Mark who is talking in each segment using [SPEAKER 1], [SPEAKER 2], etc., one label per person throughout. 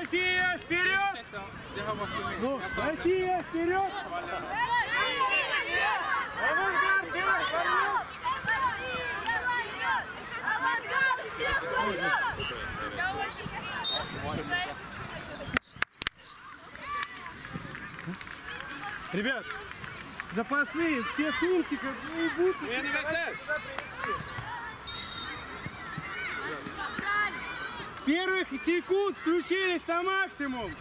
[SPEAKER 1] Россия, вперед! Ну, Россия, вперед! Ребят, запасные, все сумки, как и будут. Первых секунд включились на максимум.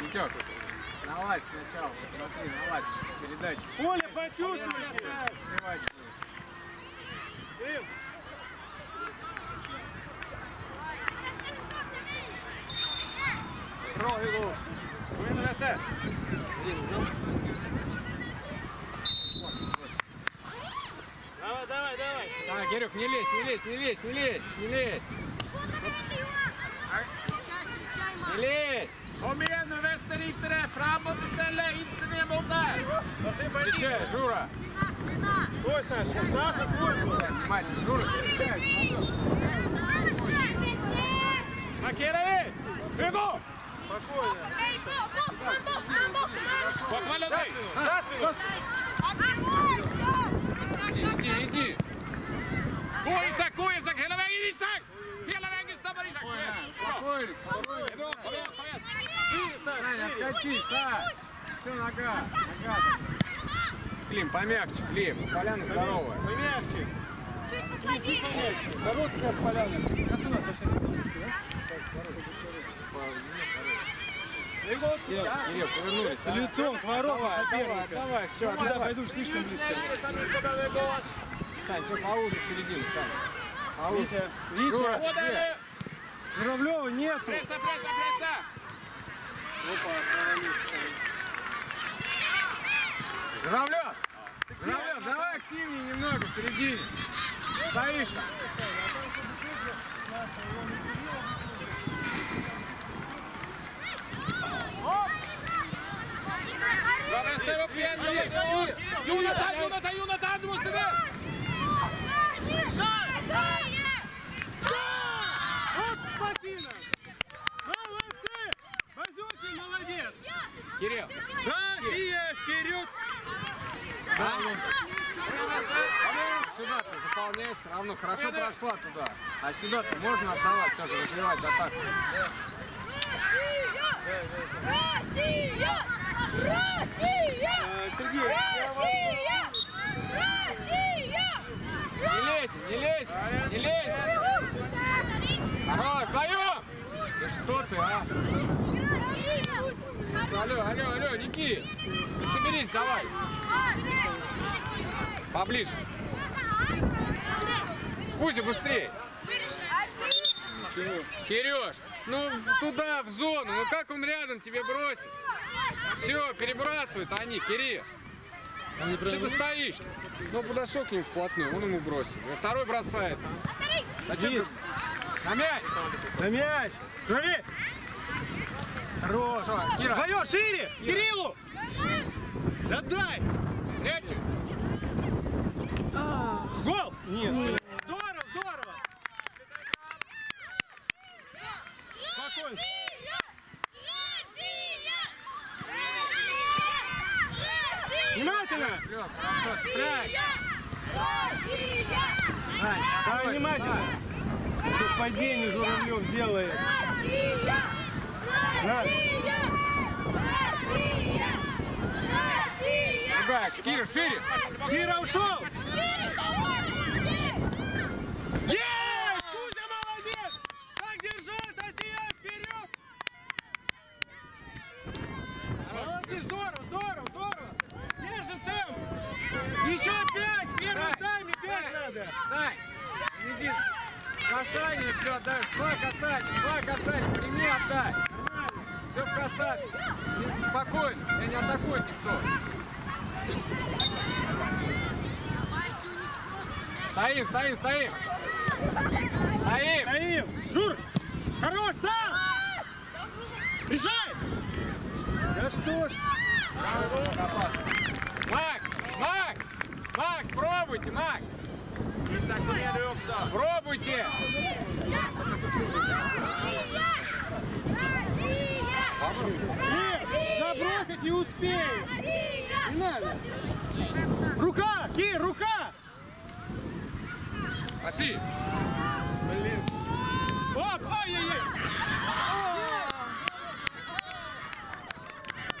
[SPEAKER 2] Витек, наладь сначала, посмотри, наладь передачу.
[SPEAKER 1] Оля, почувствуйте.
[SPEAKER 2] Сбивать.
[SPEAKER 1] Дым.
[SPEAKER 2] Рогиву. Вы навести.
[SPEAKER 1] Давай, давай, давай.
[SPEAKER 2] Кирюх, не лезь, не лезь, не лезь, не лезь, не лезь, не лезь.
[SPEAKER 3] Kom igen nu Wester, inte det! Framåt istället, inte ner mot där!
[SPEAKER 2] Встречай, Жура.
[SPEAKER 1] Ой, Саша, Саша, твой был.
[SPEAKER 2] Внимательно, Жура, встречай.
[SPEAKER 3] Er! Hugo!
[SPEAKER 1] Спокойно.
[SPEAKER 3] Bakom Ludvig!
[SPEAKER 2] Иди, Спокойно, спокойно.
[SPEAKER 3] Kom igen, kom igen!
[SPEAKER 2] Сань, отскочи, Сань. Все, нога, нога. Клим, помягче, Клим. Поляна здоровая.
[SPEAKER 1] Помягче.
[SPEAKER 4] Чуть послабее.
[SPEAKER 1] Да вот как поляна. Как у нас вообще
[SPEAKER 2] Кирилл, повернулись. а?
[SPEAKER 1] Лицом к воротам
[SPEAKER 2] Давай, давай,
[SPEAKER 1] соперника.
[SPEAKER 2] давай, все,
[SPEAKER 1] Куда
[SPEAKER 2] давай.
[SPEAKER 1] пойдут слишком близко.
[SPEAKER 2] Сань, все поуже в середину, Сань. Поуже.
[SPEAKER 1] Витя,
[SPEAKER 2] Жура,
[SPEAKER 3] Gå
[SPEAKER 1] Журавлева нету.
[SPEAKER 3] Pressa, pressa, pressa!
[SPEAKER 2] Журавлев! Журавлев, давай активнее немного в середине. Стоишь там.
[SPEAKER 3] Bra Wester, upp igen! Jonathan, Jonathan, Jonathan, Jonathan, du måste ner!
[SPEAKER 1] Вот спасибо. Молодцы. Базюкин молодец.
[SPEAKER 2] Кирилл,
[SPEAKER 1] Россия, вперед.
[SPEAKER 2] сюда ты заполняй, все равно хорошо прошла туда. А сюда-то можно отдавать тоже, развивать атаку.
[SPEAKER 4] Россия! Россия!
[SPEAKER 1] Э, Сергей,
[SPEAKER 4] Россия! Россия!
[SPEAKER 2] Не лезь, не лезь, не лезь. Хорош, даем! Да что ты, а? Алло, алло, Ники, ты соберись, давай, поближе. Кузя, быстрее. Кирюш, ну туда, в зону, ну как он рядом тебе бросит? Все, перебрасывают они, Кирилл. Что ты стоишь? -то? Ну подошел к нему вплотную, он ему бросил. И второй бросает. А чё ты- На мяч!
[SPEAKER 1] На мяч. Жури. Хорош.
[SPEAKER 2] Кира.
[SPEAKER 1] Вдвоем, шире. Кириллу. Да дай.
[SPEAKER 2] Сечи!
[SPEAKER 1] Гол. Нет. Здорово, здорово. Спокойно. Внимательно.
[SPEAKER 2] Лёг, хорошо, страйк!
[SPEAKER 1] Давай внимательно. Сейчас падение Журавлев делает.
[SPEAKER 2] Другая, Кира, шире!
[SPEAKER 1] Кира ушел. Есть! Кузя молодец! Так держать, Россия, вперед! Молодцы, здорово, здорово, здорово! Держи темп! Еще пять! В первом
[SPEAKER 2] Сань,
[SPEAKER 1] тайме пять надо!
[SPEAKER 2] Сань! Иди! Касание все отдаешь. Два касания, два касания. Прими, отдай. Все в касашке. Не- Спокойно. Я не атакует никто. Стоим, стоим, стоим. Стоим.
[SPEAKER 1] Стоим! Жур! Хорош, сам! Хорош.
[SPEAKER 2] Макс! Макс! Макс, пробуйте, Макс! Пробуйте!
[SPEAKER 1] Нет, забросить не успею. Не надо. Рука, Кир, рука.
[SPEAKER 2] Пошли!
[SPEAKER 1] Оп, ай-яй-яй.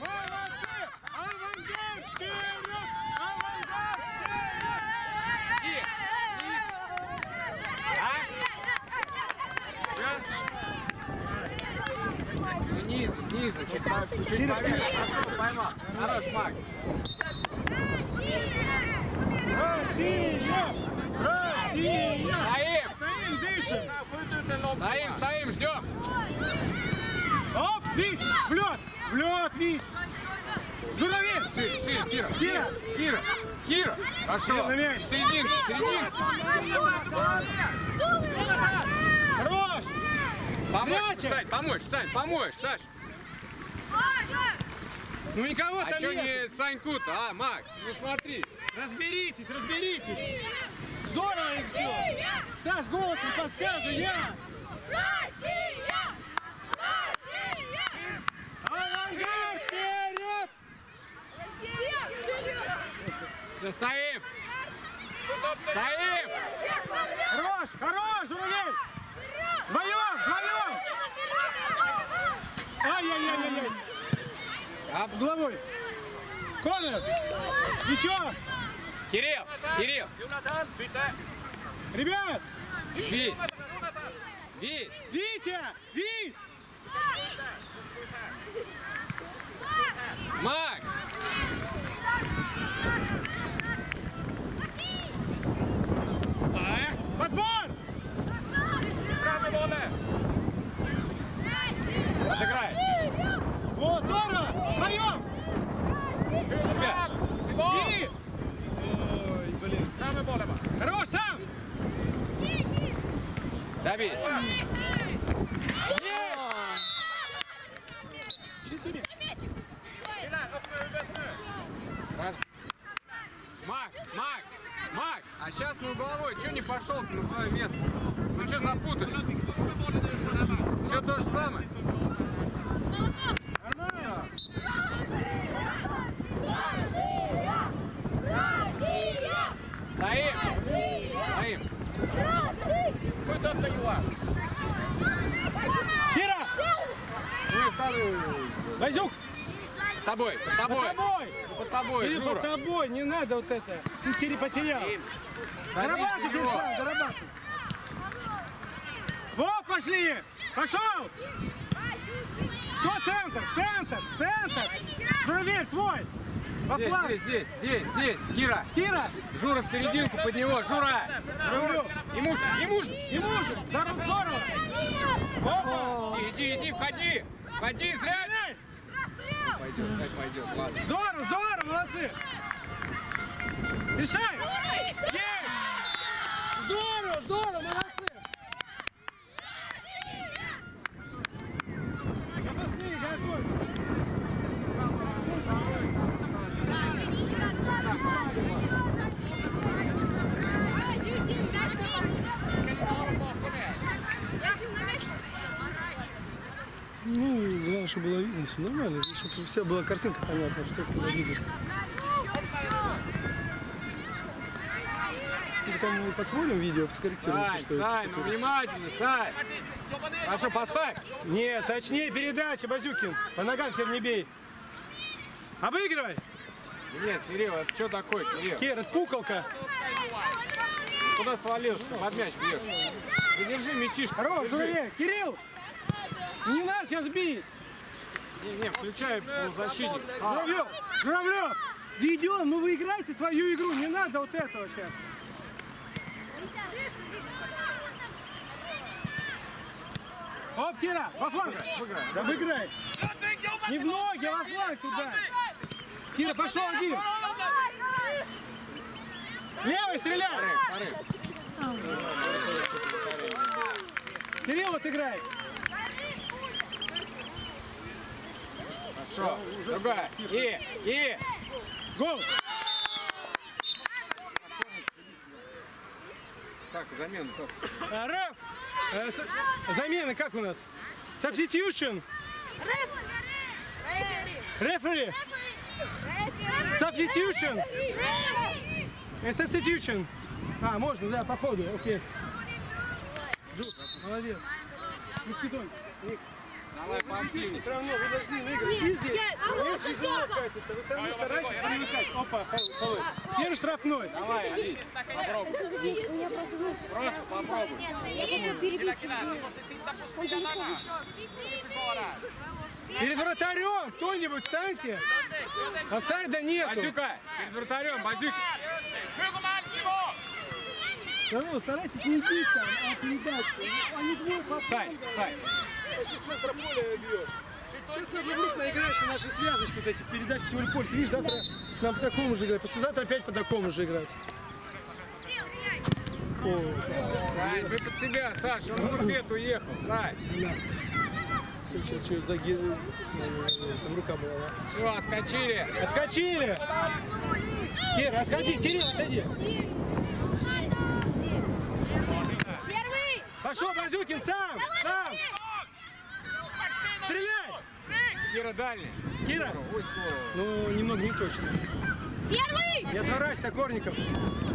[SPEAKER 1] Молодцы! Авангард вперед! Авангард вперед!
[SPEAKER 2] Ну, Низ, низ, чуть, по- чуть поверх. Хорошо, поймал. Хорош, Макс.
[SPEAKER 1] Россия! Россия!
[SPEAKER 2] Стоим!
[SPEAKER 1] Стоим, дышим!
[SPEAKER 2] Стоим, стоим, ждем!
[SPEAKER 1] Оп, Вить! В лед! В Журавель!
[SPEAKER 2] Шире, Кира!
[SPEAKER 1] Кира!
[SPEAKER 2] Кира! Кира! Хорошо!
[SPEAKER 1] Кира, на мяч.
[SPEAKER 2] Серединку, серединку!
[SPEAKER 1] Хорош!
[SPEAKER 2] Помочь. Сань, помочь, Сань, помочь, Саш!
[SPEAKER 1] Ну никого
[SPEAKER 2] А
[SPEAKER 1] там
[SPEAKER 2] чё
[SPEAKER 1] нет!
[SPEAKER 2] не Саньку-то, а, Макс? Ну смотри!
[SPEAKER 1] Разберитесь, разберитесь! Здорово и все! Саш, голосом подсказывай, я! Авангард
[SPEAKER 2] Все, стоим! Стоим!
[SPEAKER 1] Хорош, хорош, Журавель! Вдвоем, вдвоем! Ай-яй-яй-яй-яй!
[SPEAKER 2] А,
[SPEAKER 1] Головой! Конор! Еще!
[SPEAKER 2] Кирилл, Кирилл!
[SPEAKER 1] Ребят!
[SPEAKER 2] Вить! Вить!
[SPEAKER 1] Витя! Вить!
[SPEAKER 2] Макс! Tabii. Второй.
[SPEAKER 1] Вазюк!
[SPEAKER 2] Под тобой, под
[SPEAKER 1] Под
[SPEAKER 2] тобой.
[SPEAKER 1] тобой!
[SPEAKER 2] Под тобой,
[SPEAKER 1] под
[SPEAKER 2] Жура.
[SPEAKER 1] тобой! Не надо вот это! Ты тери потерял! Зарабатывай,
[SPEAKER 2] его.
[SPEAKER 1] Кирсан, зарабатывай! Вот пошли! Пошел! Кто центр? Центр! Центр! Журавель, твой! Во
[SPEAKER 2] Здесь, здесь, здесь, здесь, здесь, Кира.
[SPEAKER 1] Кира!
[SPEAKER 2] Жура в серединку под него, Жура.
[SPEAKER 1] Журю!
[SPEAKER 2] Ему же, ему же.
[SPEAKER 1] Ему же! Здорово! Здорово! Опа!
[SPEAKER 2] Иди, иди, входи. Входи, зря. Пойдет, так пойдет, ладно.
[SPEAKER 1] Здорово, здорово, молодцы! Решай! Есть! Здорово, здорово, молодцы! Запасные готовься! Чтобы было видно все нормально, чтобы вся была картинка понятна, что куда двигаться. И потом мы посмотрим видео, скорректируем,
[SPEAKER 2] Сань,
[SPEAKER 1] если что.
[SPEAKER 2] Сань,
[SPEAKER 1] если
[SPEAKER 2] ну внимательно, Сань. Хорошо, поставь.
[SPEAKER 1] Нет, точнее передача, Базюкин. По ногам теперь не бей. Обыгрывай.
[SPEAKER 2] Нет, Кирилл, это что такое, Кирилл?
[SPEAKER 1] Кир, это пукалка.
[SPEAKER 2] Куда свалился? Под мяч бьешь. Задержи мячишко.
[SPEAKER 1] Хорош. Кирилл, не надо сейчас бить.
[SPEAKER 2] Не, не, включай полузащитник.
[SPEAKER 1] Журавлев, Журавлев, ведем, ну вы играете свою игру, не надо вот этого сейчас. Оп, Кира, во фланг. Да выиграй. Не в ноги, а во фланг туда. Кира, пошел один. Левый стреляй. Кирилл отыграй.
[SPEAKER 2] Хорошо. Другая. И, и.
[SPEAKER 1] Гол!
[SPEAKER 2] Так, замену как?
[SPEAKER 1] А, Реф! Э, с- Замена как у нас? Substitution! Рефери! Substitution! Э, Substitution! А, можно, да, по ходу, окей. Жук, молодец. Никитон,
[SPEAKER 2] Давай поактивнее.
[SPEAKER 1] все равно вы должны выиграть. И здесь.
[SPEAKER 4] а лучше
[SPEAKER 1] катится, вы все равно старайтесь привыкать. Опа, фол, фол. Первый штрафной.
[SPEAKER 2] Давай, Али. Просто попробуй.
[SPEAKER 1] Перед вратарем кто-нибудь станьте. Осайда нету.
[SPEAKER 2] Базюка, перед вратарем, Базюк.
[SPEAKER 1] Да ну, старайтесь не бить там, а передать. Они двух
[SPEAKER 2] Сань, Сань.
[SPEAKER 1] Сейчас с поле бьешь. Надо крупно играть наши связочки, вот эти передачи в поле. Ты видишь, завтра нам по такому же играть, послезавтра опять по такому же играть. О,
[SPEAKER 2] Сань, вы под себя, Саша, он в буфет уехал, Сань.
[SPEAKER 1] сейчас что за ги- э, там рука была. да?
[SPEAKER 2] Все, отскочили.
[SPEAKER 1] Отскочили! Кира, отходи, Кирилл, отходи.
[SPEAKER 4] Первый!
[SPEAKER 1] Пошел, Базюкин, сам, сам. Стреляй!
[SPEAKER 2] Кира дальний.
[SPEAKER 1] Кира!
[SPEAKER 2] Ой, здорово.
[SPEAKER 1] Ну, немного не точно.
[SPEAKER 4] Первый!
[SPEAKER 1] Не отворачивайся, Корников.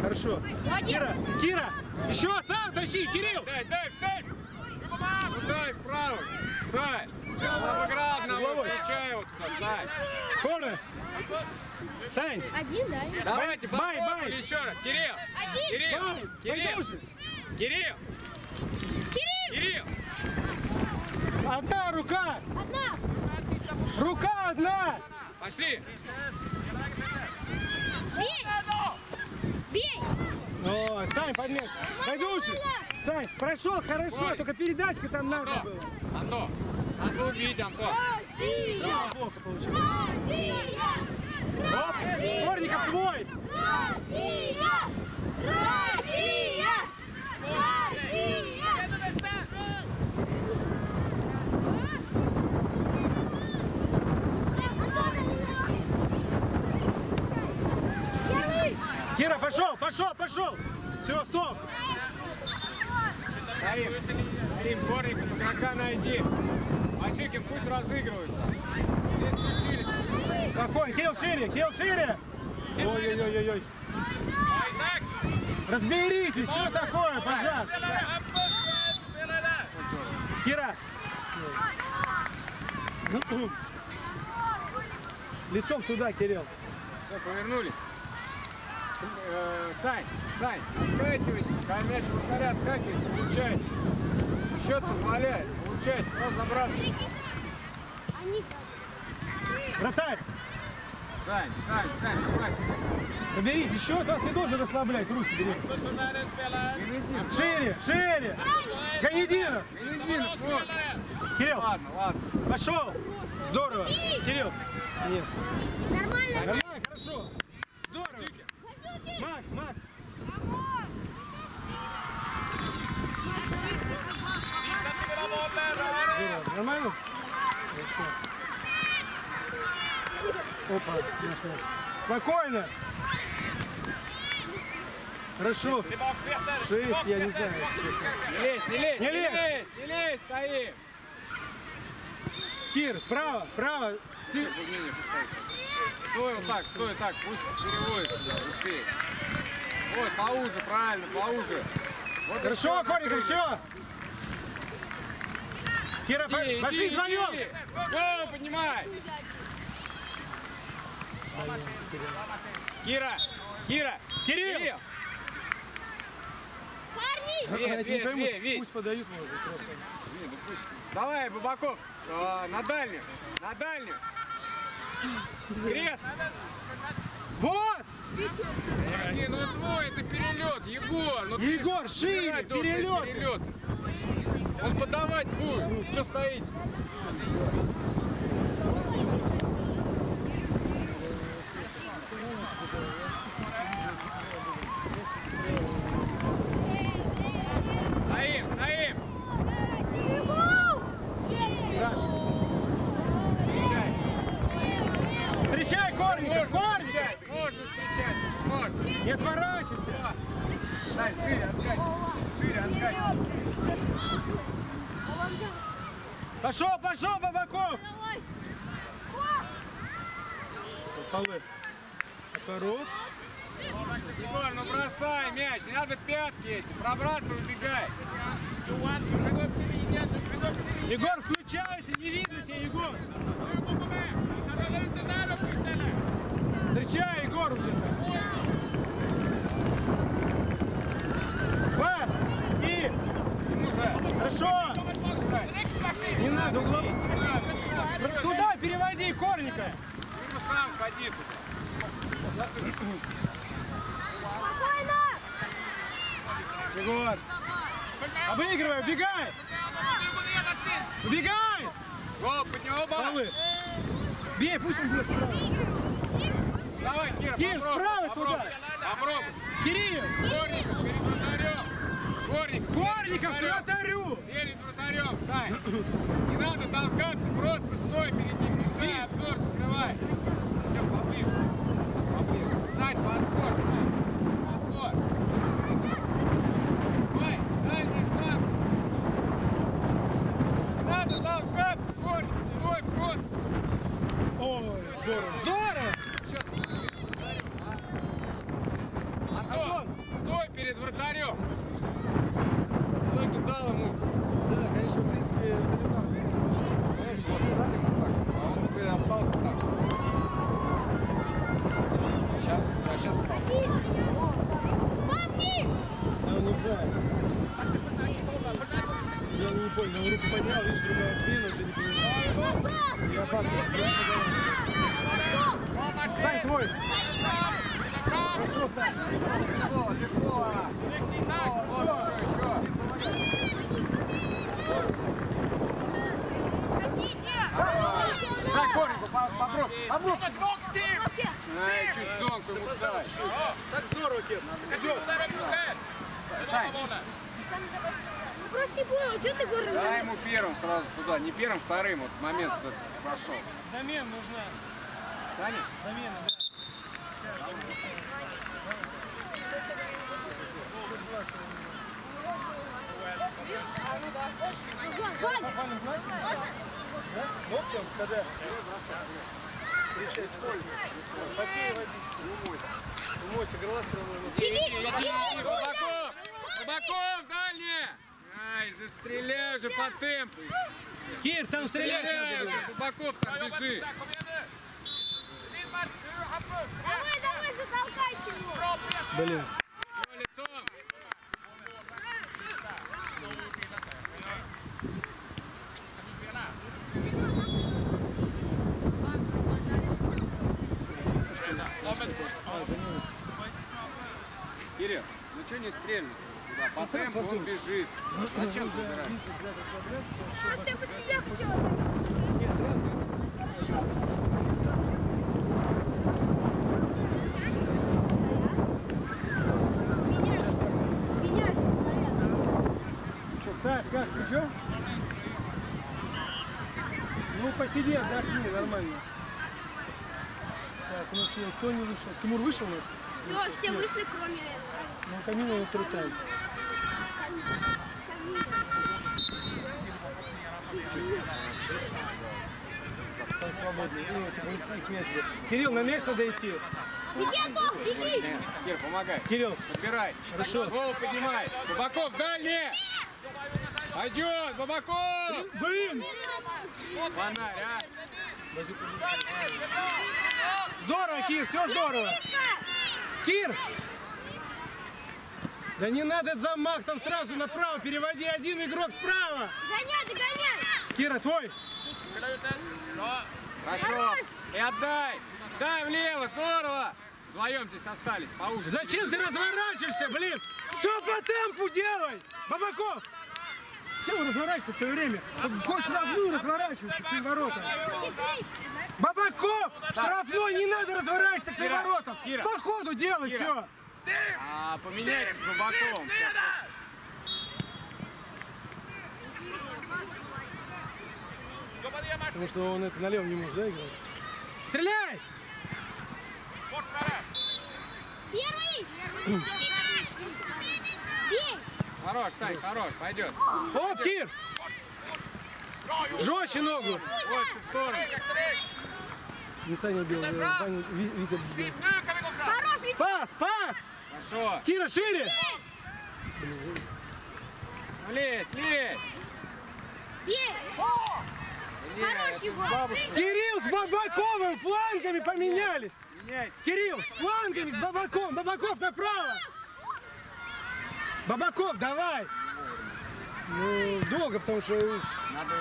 [SPEAKER 1] Хорошо. Кира, Кира, еще сам тащи, Кирилл!
[SPEAKER 2] Дай, дай, дай. Ну дай вправо. Сань. Лавоград одного,
[SPEAKER 1] Головой.
[SPEAKER 2] включай его туда, Сань.
[SPEAKER 1] Корнер! Сань,
[SPEAKER 4] Один, да?
[SPEAKER 2] Давайте,
[SPEAKER 1] бай,
[SPEAKER 2] попробуем
[SPEAKER 1] бай.
[SPEAKER 2] еще раз. Кирилл.
[SPEAKER 4] Один!
[SPEAKER 2] Кирилл.
[SPEAKER 1] бай,
[SPEAKER 2] Кирилл.
[SPEAKER 1] же.
[SPEAKER 2] Кирилл.
[SPEAKER 4] Кирилл!
[SPEAKER 2] Кирилл.
[SPEAKER 1] Одна рука!
[SPEAKER 4] Одна!
[SPEAKER 1] Рука одна!
[SPEAKER 2] Пошли.
[SPEAKER 4] Бей! Бей!
[SPEAKER 1] О, Сань, подмес. Пойдем же. Сань, прошел хорошо,
[SPEAKER 2] Корень.
[SPEAKER 1] только передачка там надо было.
[SPEAKER 2] Антон. Надо убить, Антон.
[SPEAKER 4] Россия!
[SPEAKER 1] Плохо получилось.
[SPEAKER 4] Россия!
[SPEAKER 1] Оп,
[SPEAKER 4] Россия!
[SPEAKER 1] Корников твой!
[SPEAKER 4] Россия! Россия! Россия! Первый!
[SPEAKER 1] Кира, пошел, пошел, пошел! Все, стоп!
[SPEAKER 2] Стоим. Стоим, Корников, игрока найди. Васюкин, пусть разыгрывают. Здесь включили.
[SPEAKER 1] Спокойно, Кирилл шире, Кирилл шире! Ой-ой-ой-ой.
[SPEAKER 3] Isaac!
[SPEAKER 1] Разберитесь, что такое, пожалуйста. Кира! Лицом туда, Кирилл.
[SPEAKER 2] Все, повернулись. Э, Сань, Сань, отскакивайте. Мяч вратаря отскакивает, получайте. Счет позволяет. Получайте, просто забрасывайте.
[SPEAKER 1] Вратарь,
[SPEAKER 2] Сань, Сань, Сань, давай.
[SPEAKER 1] поберите, счет вас не должен расслаблять, руки бери. Шире, шире! Ганединов!
[SPEAKER 2] Венединов, вот.
[SPEAKER 1] Кирилл,
[SPEAKER 2] Ладно, ладно.
[SPEAKER 1] пошел! Здорово! Кирилл! Нет.
[SPEAKER 4] нормально.
[SPEAKER 1] Макс, Макс! Нормально? Хорошо. Опа, нашел. Спокойно! Хорошо. Шесть, я не знаю, если честно.
[SPEAKER 2] Не лезь, не лезь,
[SPEAKER 1] Не
[SPEAKER 2] не
[SPEAKER 1] лезь.
[SPEAKER 2] лезь, не лезь, стоим.
[SPEAKER 1] Кир, право, право. Ты...
[SPEAKER 2] Стой вот так, стой так, пусть переводит сюда, успеет. Вот, поуже, правильно, поуже. Вот
[SPEAKER 1] Хорошо,
[SPEAKER 2] накрыть.
[SPEAKER 1] все. Кира,
[SPEAKER 2] Иди,
[SPEAKER 1] пошли
[SPEAKER 2] иди,
[SPEAKER 1] вдвоем.
[SPEAKER 2] иди. Голову поднимай. Кира, Кира,
[SPEAKER 1] Кирилл! Не
[SPEAKER 2] ве,
[SPEAKER 1] пойму,
[SPEAKER 2] ве, ве.
[SPEAKER 1] пусть подают, может, просто.
[SPEAKER 2] Ну пусть. Давай, Бабаков, а, на дальнюю, на дальнюю. Скрес.
[SPEAKER 1] Вот!
[SPEAKER 2] Не, ну твой, это перелет, Егор. Ну
[SPEAKER 1] Егор, шире, перелет.
[SPEAKER 2] перелет. Он подавать будет. Что стоите? Стоим, стоим. Встречай. Можно
[SPEAKER 1] Корников!
[SPEAKER 2] встречать, можно встречать, можно.
[SPEAKER 1] Не отворачивайся!
[SPEAKER 2] Сань, шире отскать, шире отскать.
[SPEAKER 1] Пошел, пошел, Бабаков! Фолы. Отворот.
[SPEAKER 2] Егор, ну бросай мяч, не надо пятки эти, пробрасывай, убегай.
[SPEAKER 1] Егор, включайся, не видно тебя, Егор! Встречай, Егор, уже там. Пас! И!
[SPEAKER 2] Ему же.
[SPEAKER 1] Хорошо! Не надо углом. Туда переводи, Корника!
[SPEAKER 2] Ему сам ходи туда.
[SPEAKER 4] Спокойно.
[SPEAKER 1] Егор! Обыгрывай, убегай! Убегай!
[SPEAKER 2] Гол, под него.
[SPEAKER 1] Фолы! Бей, пусть он бьет справа.
[SPEAKER 2] Давай,
[SPEAKER 1] Кир,
[SPEAKER 2] попробуй,
[SPEAKER 1] справа
[SPEAKER 2] попробуй.
[SPEAKER 1] туда.
[SPEAKER 2] Попробуй.
[SPEAKER 1] Кирилл!
[SPEAKER 2] Вратарем.
[SPEAKER 1] Корников,
[SPEAKER 2] перед
[SPEAKER 1] к вратарю!
[SPEAKER 2] Перед вратарем, стань. Не надо толкаться, просто стой перед ним, мешай, обзор закрывай. Идем поближе. Поближе. Сань, подбор, Сань. Подбор. Давай, дальний штраф. Не надо толкаться, Горников, стой просто.
[SPEAKER 1] Ой, здорово! Здорово!
[SPEAKER 2] Сейчас.
[SPEAKER 1] Антон!
[SPEAKER 2] Антон, стой перед вратарем. Только дал ему.
[SPEAKER 1] Да, конечно, в принципе, залетал.
[SPEAKER 2] Знаешь, вот стали вот так, а он бы остался там. Сейчас, а сейчас встал.
[SPEAKER 4] Помни.
[SPEAKER 1] А он не знает. Я не понял, он руку поднял, видишь, другая смена, уже не понимаю.
[SPEAKER 4] Назад.
[SPEAKER 1] И опасность. Сань, твой! Хорошо, Сань.
[SPEAKER 2] Попробуй.
[SPEAKER 4] Баскет.
[SPEAKER 2] Ай, чуть зонку ему дай.
[SPEAKER 1] Так здорово, Кир.
[SPEAKER 2] Сань,
[SPEAKER 4] Ну, Просто не понял, что ты говоришь?
[SPEAKER 2] дай ему первым сразу туда. Не первым, вторым. Вот момент этот прошел.
[SPEAKER 1] Замена нужна.
[SPEAKER 2] Саня?
[SPEAKER 1] Замена, да. Пластиком? Да? Ногтем, когда? Попей водички. Умойся, горло стороной.
[SPEAKER 2] Иди, иди, иди, иди, Кубаков! Кубаков, дальняя! Ай, да стреляй уже по темпу.
[SPEAKER 1] Кир, там стрелять надо было.
[SPEAKER 2] Кубаков там бежи.
[SPEAKER 4] давай, давай, затолкайте его.
[SPEAKER 1] Блин.
[SPEAKER 2] Всё, лицом. Кирилл, ну что не стрельнуть? Туда, по темпу он бежит. Зачем ты убираешь?
[SPEAKER 4] Просто я под себя хотела.
[SPEAKER 1] Нет, сразу.
[SPEAKER 4] Менять.
[SPEAKER 1] Саш, как, ты чё? Ну, посиди, отдохни, нормально. Так, ну что, кто не вышел? Тимур вышел у нас?
[SPEAKER 4] Все, все вышли, кроме этого.
[SPEAKER 1] Ну, типа, их нет. Кирилл, на мяч надо идти.
[SPEAKER 4] Беги, Антон, беги.
[SPEAKER 2] Кир, помогай.
[SPEAKER 1] Кирилл,
[SPEAKER 2] Подбирай.
[SPEAKER 1] Хорошо.
[SPEAKER 2] Голову поднимай. Бабаков, дальний. Пойдет, Бабаков.
[SPEAKER 1] блин!
[SPEAKER 2] Фонарь, а?
[SPEAKER 1] Здорово, Кир, все здорово. Кир! Да не надо замах, там сразу направо переводи один игрок справа.
[SPEAKER 4] Гоняй, догоняй.
[SPEAKER 1] Кира, твой.
[SPEAKER 2] Хорошо. И отдай. Дай влево, здорово. Вдвоем здесь остались, поуже.
[SPEAKER 1] Зачем ты разворачиваешься, блин? Все по темпу делай! Бабаков! Зачем разворачиваешься все время? Вот Хочешь штрафную разворачивайся к своим воротам. Бабаков! Штрафной не надо разворачиваться к воротам.
[SPEAKER 2] Кира.
[SPEAKER 1] По ходу делай
[SPEAKER 2] Кира.
[SPEAKER 1] все.
[SPEAKER 2] А, поменяйтесь с. Сейчас
[SPEAKER 1] Потому что он это налево не может, да, играть? Стреляй!
[SPEAKER 4] Первый! Бей!
[SPEAKER 2] Хорош, Сань, хорош, пойдет.
[SPEAKER 1] Оп, Кир! Жестче ногу.
[SPEAKER 2] Больше в сторону.
[SPEAKER 1] Не Саня бил, Ваня, Витя!
[SPEAKER 4] Хорош, Витя!
[SPEAKER 1] Пас, пас!
[SPEAKER 2] Хорошо.
[SPEAKER 1] Кира, шире!
[SPEAKER 2] Ну, лезь, лезь. Не,
[SPEAKER 4] Хорош,
[SPEAKER 2] бабушка.
[SPEAKER 1] Кирилл с Бабаковым флангами поменялись!
[SPEAKER 2] Меняйте.
[SPEAKER 1] Кирилл, флангами с Бабаком! Бабаков направо! Бабаков, давай! Ну, долго, потому что...
[SPEAKER 2] Надо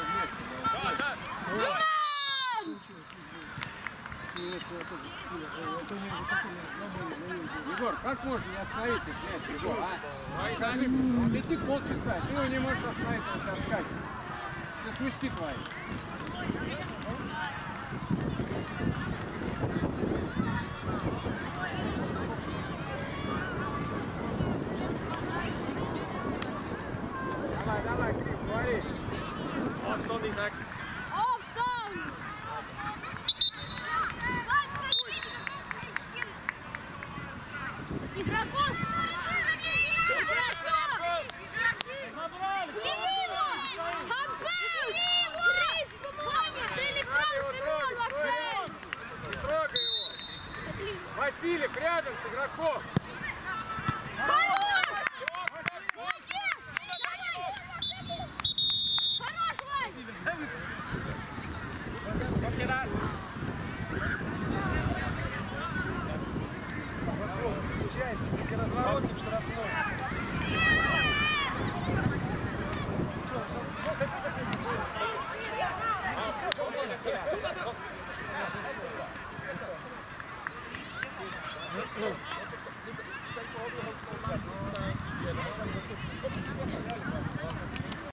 [SPEAKER 2] вместе.
[SPEAKER 4] Диман!
[SPEAKER 2] Егор, как можно не остановить их мяч, Егор, а? Скажи, он летит полчаса, ты его не можешь остановить, он таскать. Это смешки твои. С игроком.